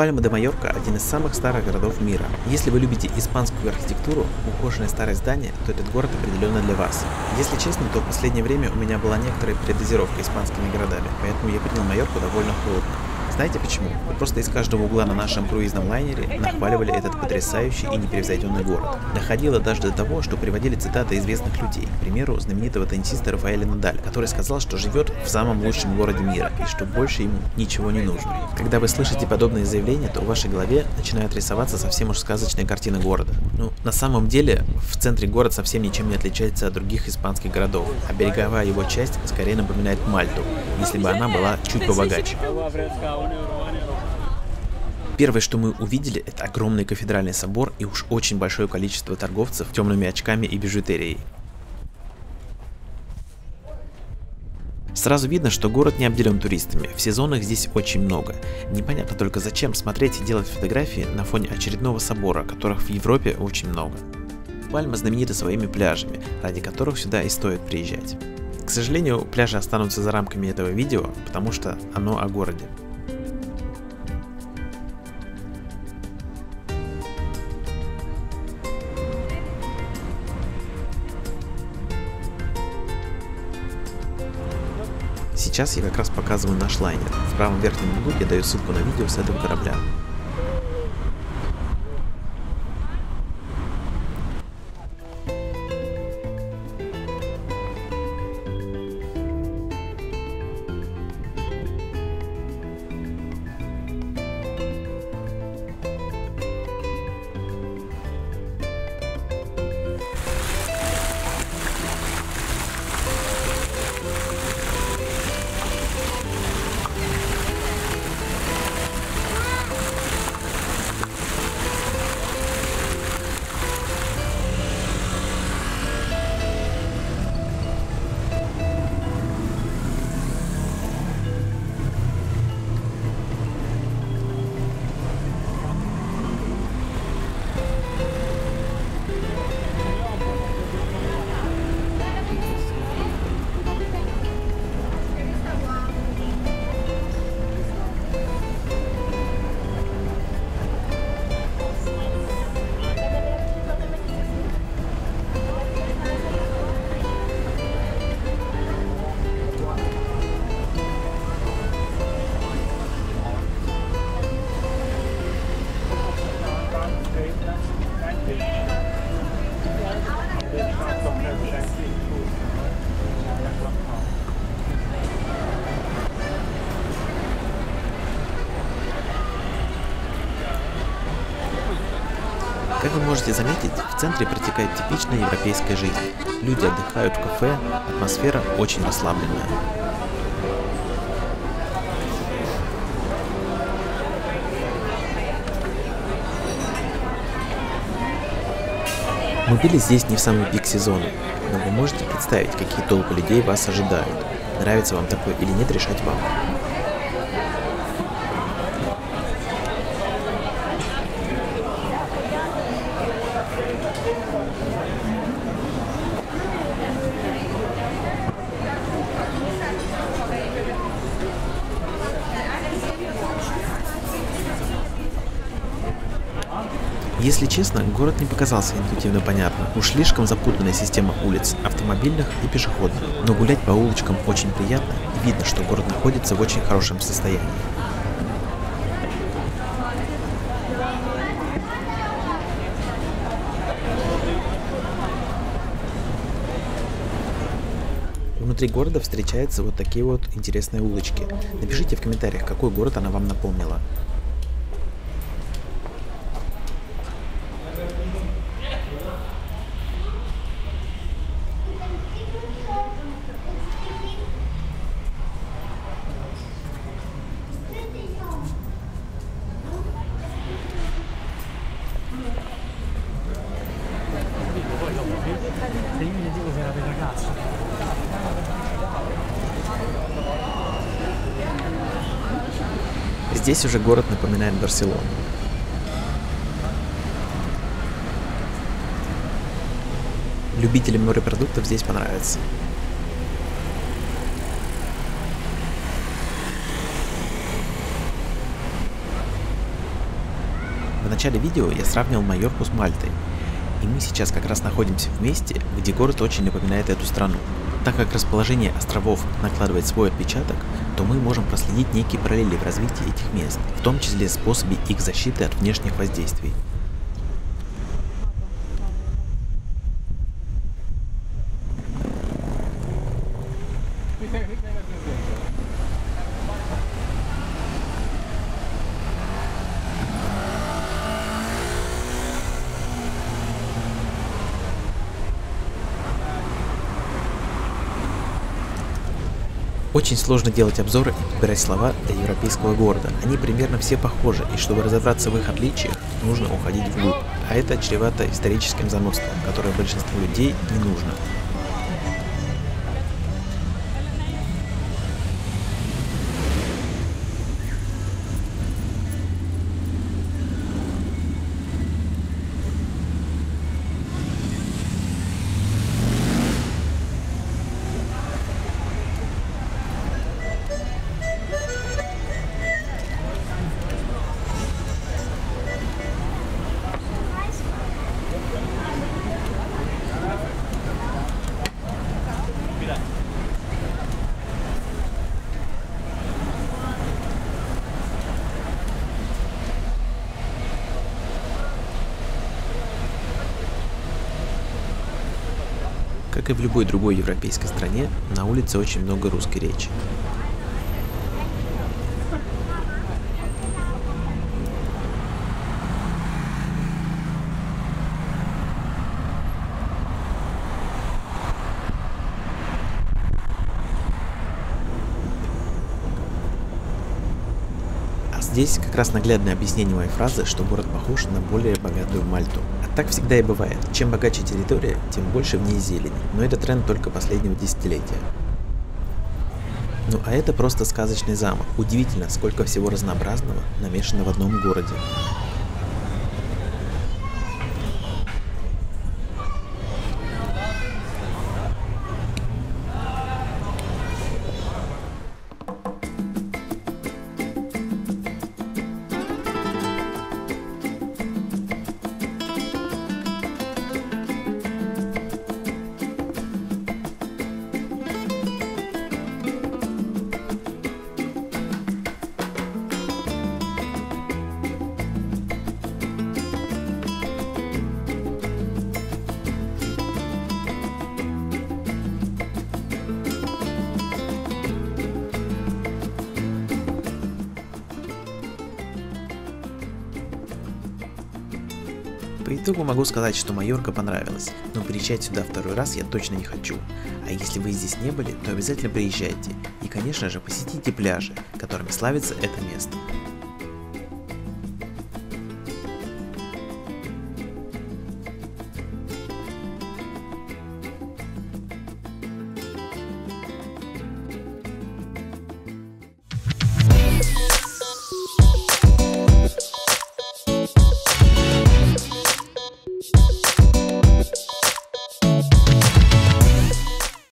Пальма де Майорка – один из самых старых городов мира. Если вы любите испанскую архитектуру, ухоженные старые здания, то этот город определенно для вас. Если честно, то в последнее время у меня была некоторая предозировка испанскими городами, поэтому я принял Майорку довольно холодно. Знаете почему? Вы просто из каждого угла на нашем круизном лайнере нахваливали этот потрясающий и непревзойденный город. Доходило даже до того, что приводили цитаты известных людей, к примеру, знаменитого теннисиста Рафаэля Надаль, который сказал, что живет в самом лучшем городе мира и что больше ему ничего не нужно. Когда вы слышите подобные заявления, то в вашей голове начинают рисоваться совсем уж сказочные картины города. Ну, на самом деле, в центре город совсем ничем не отличается от других испанских городов, а береговая его часть скорее напоминает Мальту, если бы она была чуть побогаче. Первое, что мы увидели, это огромный кафедральный собор и уж очень большое количество торговцев темными очками и бижутерией. Сразу видно, что город не обделен туристами, в сезон их здесь очень много. Непонятно только зачем смотреть и делать фотографии на фоне очередного собора, которых в Европе очень много. Пальма знаменита своими пляжами, ради которых сюда и стоит приезжать. К сожалению, пляжи останутся за рамками этого видео, потому что оно о городе. Сейчас я как раз показываю наш лайнер. В правом верхнем углу я даю ссылку на видео с этого корабля. Как вы можете заметить, в центре протекает типичная европейская жизнь. Люди отдыхают в кафе, атмосфера очень расслабленная. Мы были здесь не в самый пик сезона, но вы можете представить, какие толпы людей вас ожидают. Нравится вам такое или нет, решать вам. Если честно, город не показался интуитивно понятным. Уж слишком запутанная система улиц, автомобильных и пешеходных. Но гулять по улочкам очень приятно и видно, что город находится в очень хорошем состоянии. Внутри города встречаются вот такие вот интересные улочки. Напишите в комментариях, какой город она вам напомнила. Здесь уже город напоминает Барселону. Любителям морепродуктов здесь понравится. начале видео я сравнивал Майорку с Мальтой. И мы сейчас как раз находимся в месте, где город очень напоминает эту страну. Так как расположение островов накладывает свой отпечаток, то мы можем проследить некие параллели в развитии этих мест, в том числе способе их защиты от внешних воздействий. Очень сложно делать обзоры и подбирать слова для европейского города. Они примерно все похожи, и чтобы разобраться в их отличиях, нужно уходить вглубь. А это чревато историческим занудством, которое большинству людей не нужно. И в любой другой европейской стране, на улице очень много русской речи. Здесь как раз наглядное объяснение моей фразы, что город похож на более богатую Мальту. Так всегда и бывает. Чем богаче территория, тем больше в ней зелени. Но это тренд только последнего десятилетия. Ну а это просто сказочный замок. Удивительно, сколько всего разнообразного намешано в одном городе. По итогу могу сказать, что Майорка понравилась, но приезжать сюда второй раз я точно не хочу. А если вы здесь не были, то обязательно приезжайте. И конечно же посетите пляжи, которыми славится это место.